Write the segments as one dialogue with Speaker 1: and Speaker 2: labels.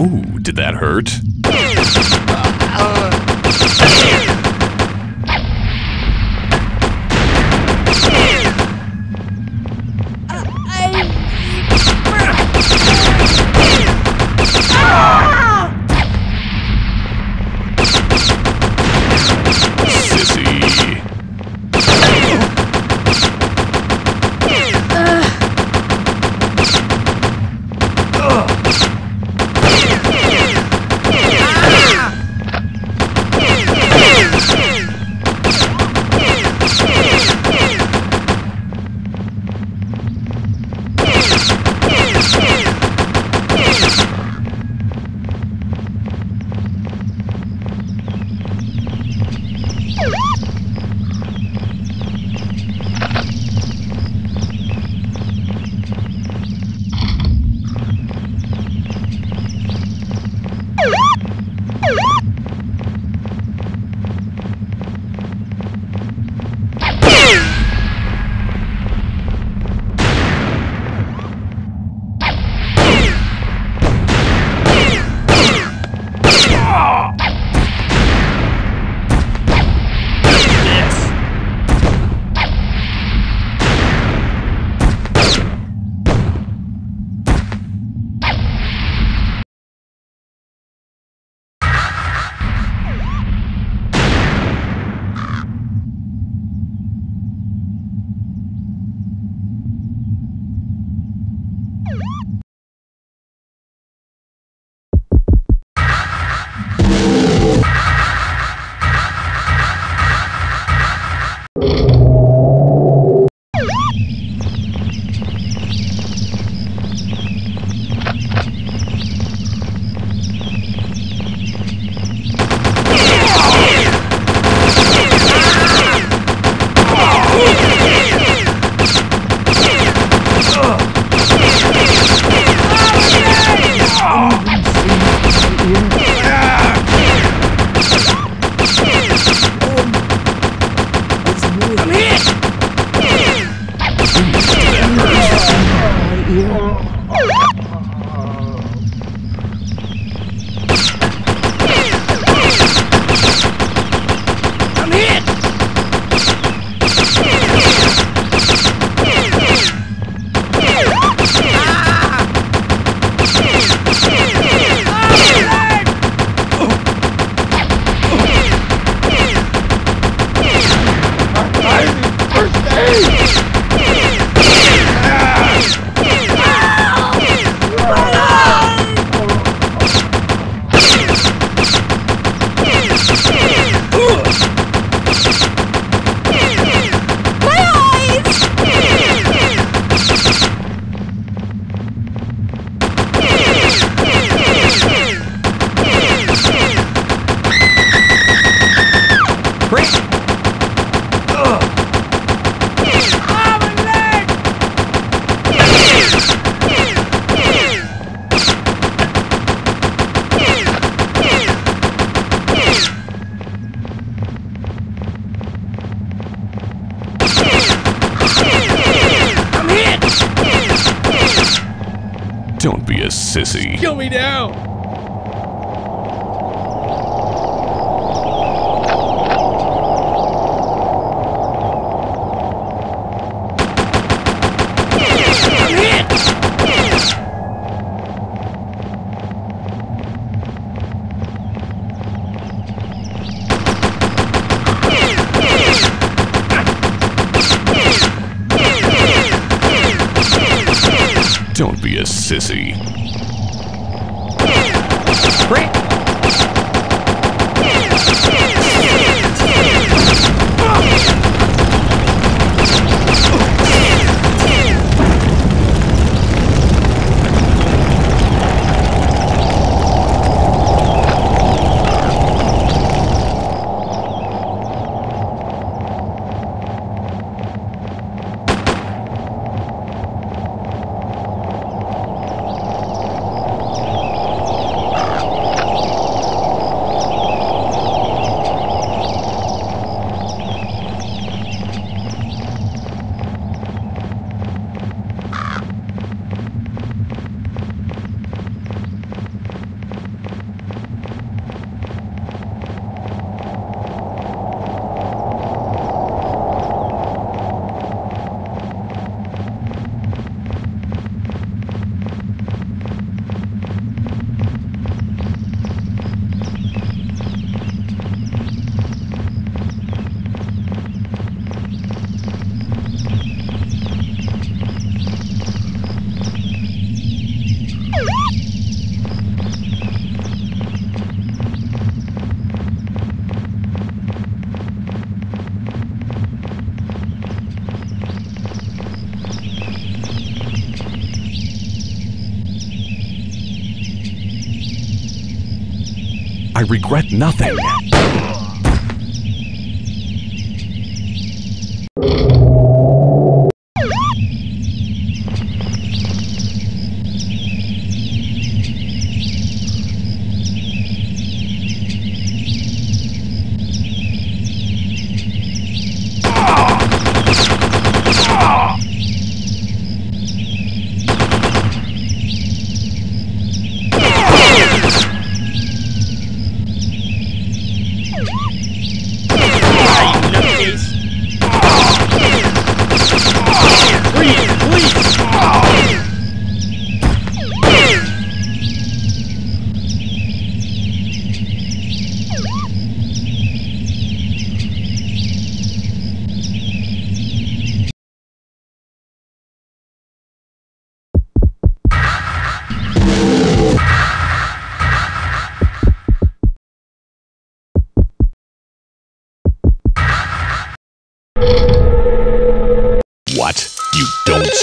Speaker 1: Ooh, did that hurt? Sissy.
Speaker 2: Me now!
Speaker 1: Regret nothing.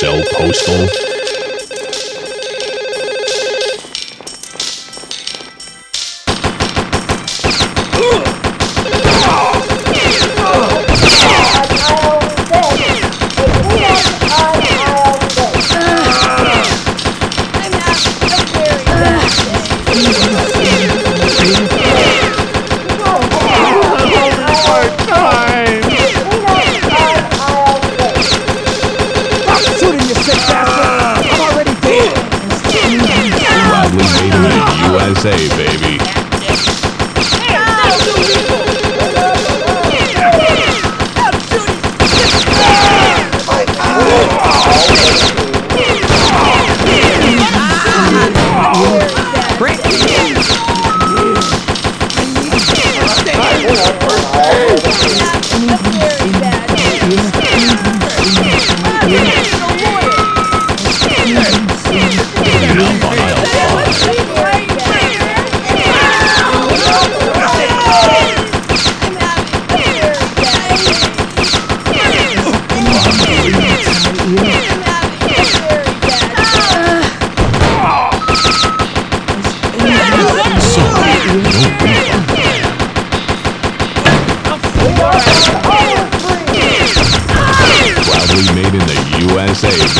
Speaker 1: Don't postal? USA, baby. The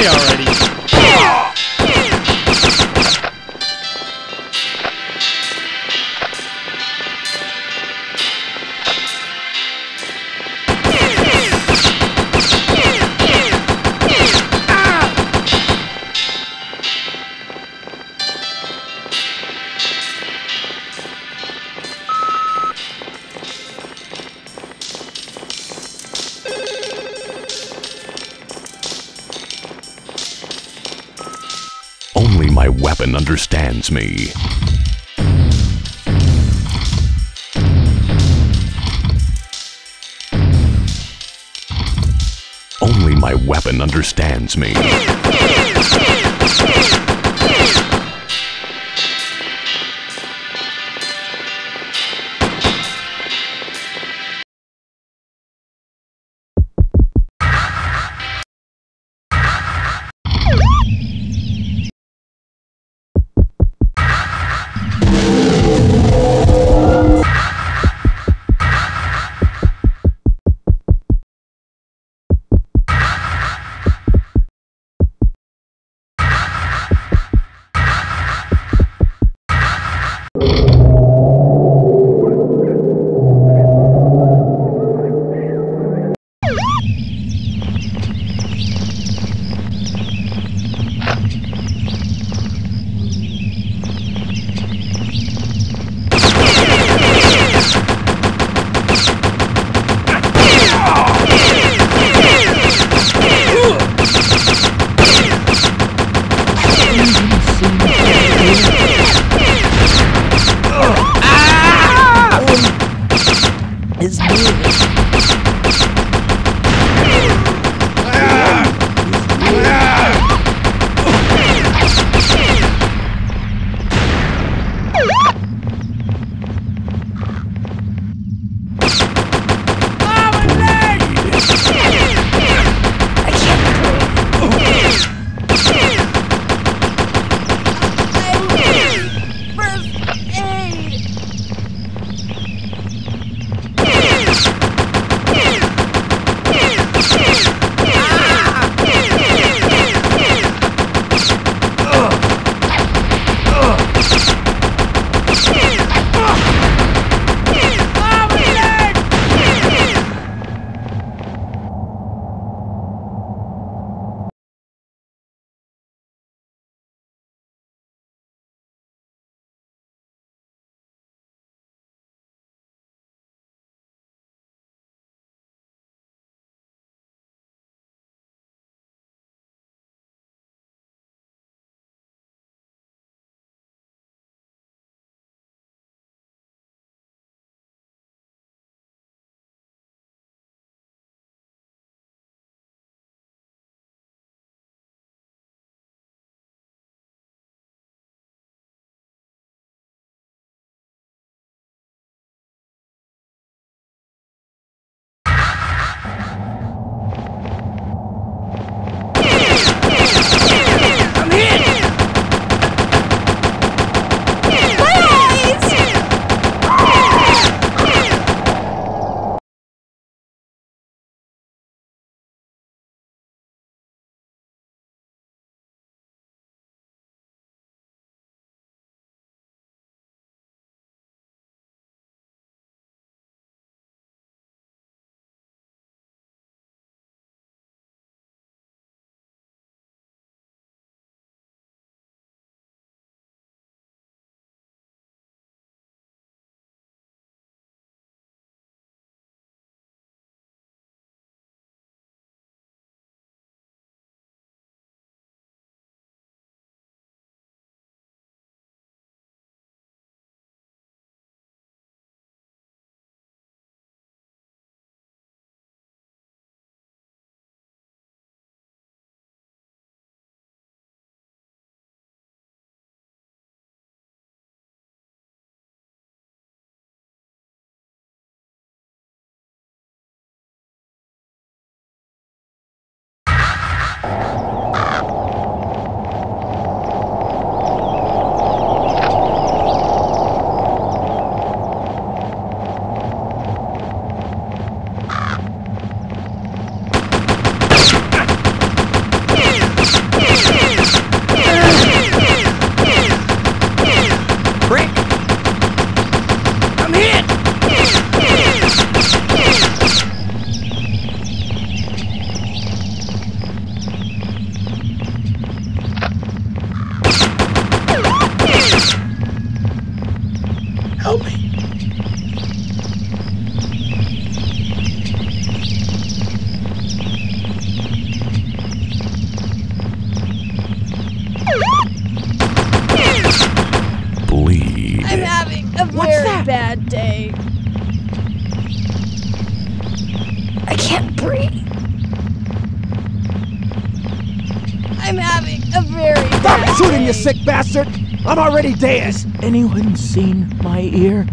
Speaker 2: Die already.
Speaker 1: Me. Only my weapon understands me.
Speaker 3: already dead!
Speaker 1: Has anyone seen my ear?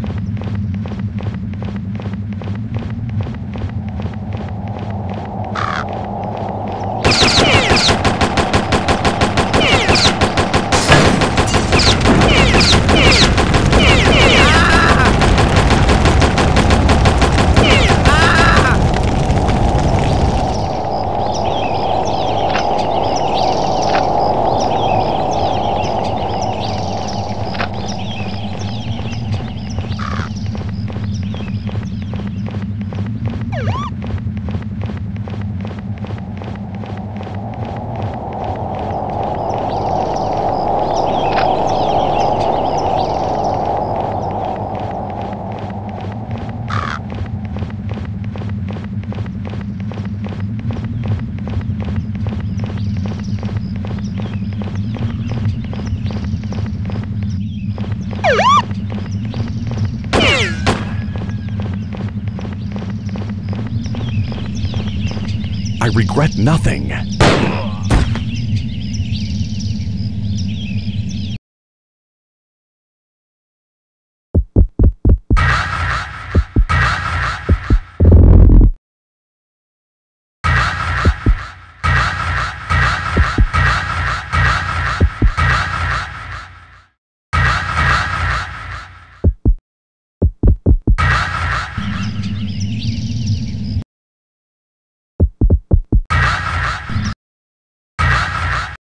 Speaker 2: regret nothing.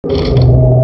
Speaker 4: you